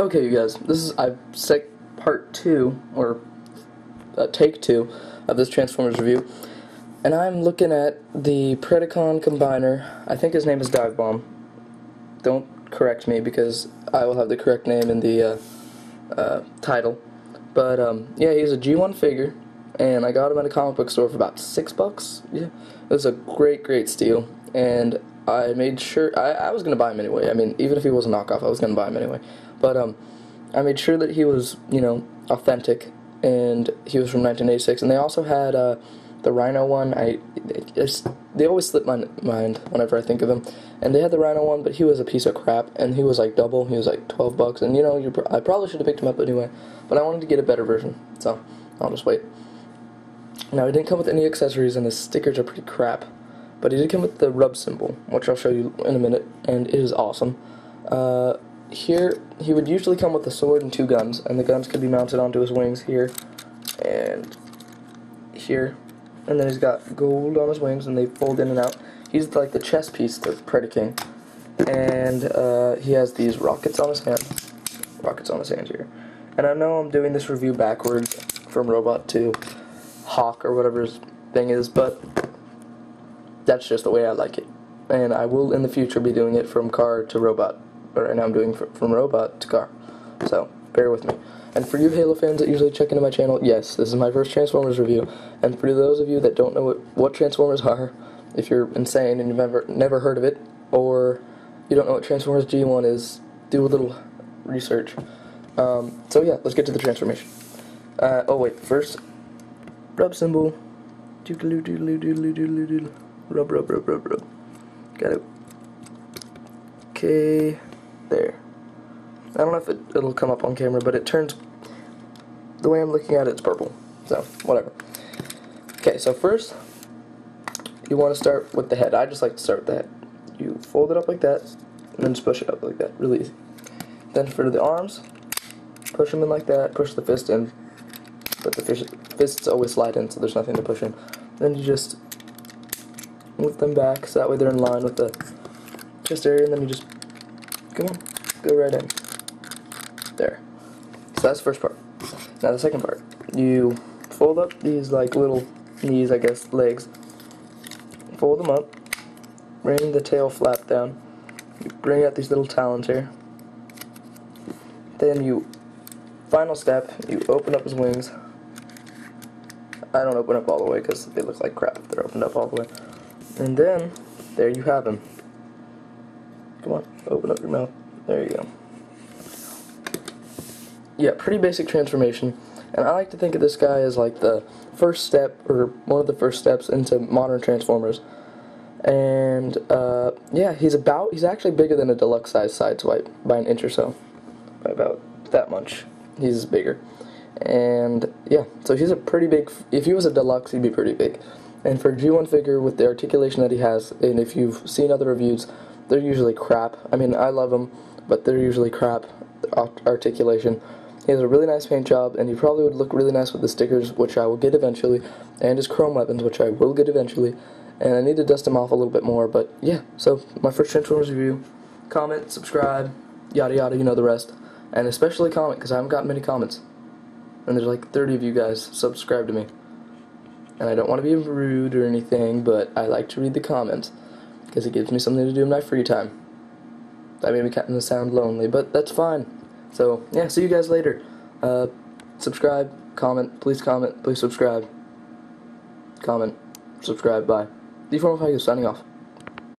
Okay, you guys, this is I sec part two or uh, take two of this Transformers review, and I'm looking at the Predacon combiner. I think his name is Divebomb. Don't correct me because I will have the correct name in the uh, uh, title. But um, yeah, he's a G1 figure, and I got him at a comic book store for about six bucks. Yeah, it was a great, great steal, and I made sure I, I was gonna buy him anyway. I mean, even if he was a knockoff, I was gonna buy him anyway. But um, I made sure that he was, you know, authentic, and he was from 1986. And they also had uh, the Rhino one. I it's, they always slip my mind whenever I think of him. And they had the Rhino one, but he was a piece of crap, and he was like double. He was like 12 bucks, and you know, you I probably should have picked him up anyway. But I wanted to get a better version, so I'll just wait. Now, he didn't come with any accessories, and his stickers are pretty crap. But he did come with the rub symbol, which I'll show you in a minute, and it is awesome. Uh, here, he would usually come with a sword and two guns, and the guns could be mounted onto his wings here, and here. And then he's got gold on his wings, and they fold in and out. He's like the chess piece to Predaking. And uh, he has these rockets on his hand. Rockets on his hand here. And I know I'm doing this review backwards from Robot to Hawk or whatever his thing is, but that's just the way I like it. And I will in the future be doing it from car to robot. But right now I'm doing from robot to car. So bear with me. And for you Halo fans that usually check into my channel, yes, this is my first Transformers review. And for those of you that don't know what, what Transformers are, if you're insane and you've never never heard of it, or you don't know what Transformers G1 is, do a little research. Um, so yeah, let's get to the transformation. Uh, oh wait, first, rub symbol. Doodaloo doodaloo doodaloo doodaloo doodaloo. Rub, rub, rub, rub, rub. Got it. Okay, there. I don't know if it, it'll come up on camera, but it turns, the way I'm looking at it, it's purple. So, whatever. Okay, so first, you want to start with the head. I just like to start with the head. You fold it up like that, and then just push it up like that. Really easy. Then for the arms, push them in like that, push the fist in, but the fist, fists always slide in, so there's nothing to push in. Then you just move them back so that way they're in line with the chest area and then you just come on go right in. There. So that's the first part. Now the second part. You fold up these like little knees I guess legs. Fold them up. Bring the tail flap down. You bring out these little talons here. Then you final step you open up his wings. I don't open up all the way because they look like crap if they're opened up all the way. And then, there you have him. Come on, open up your mouth. There you go. Yeah, pretty basic transformation. And I like to think of this guy as like the first step, or one of the first steps into modern Transformers. And, uh, yeah, he's about, he's actually bigger than a deluxe size Sideswipe by an inch or so. By about that much. He's bigger. And, yeah, so he's a pretty big, if he was a deluxe, he'd be pretty big. And for a G1 figure with the articulation that he has, and if you've seen other reviews, they're usually crap. I mean, I love them, but they're usually crap articulation. He has a really nice paint job, and he probably would look really nice with the stickers, which I will get eventually, and his chrome weapons, which I will get eventually. And I need to dust him off a little bit more, but yeah, so my first Transformers review. Comment, subscribe, yada yada, you know the rest. And especially comment, because I haven't gotten many comments. And there's like 30 of you guys subscribe to me and I don't want to be rude or anything, but I like to read the comments because it gives me something to do in my free time. That made me kind of sound lonely, but that's fine. So, yeah, see you guys later. Uh, subscribe, comment, please comment, please subscribe. Comment, subscribe, bye. D4 signing off.